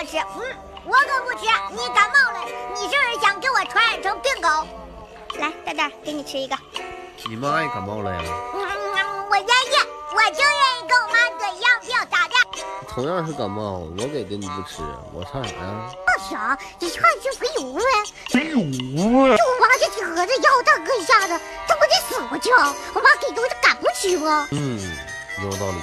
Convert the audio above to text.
我吃。嗯，我可不吃。你感冒了？你是不是想给我传染成病狗？来，蛋蛋，给你吃一个。你妈也感冒了呀？嗯，我愿意，我就愿意跟我妈得一样病，咋的？同样是感冒，我给的你不吃，我差啥呀？放啥，一看就肥油呗。肥油啊！就我妈这体格子要，大哥一下子，这不得死过去啊？我妈给东西赶不起吗？嗯，有道理。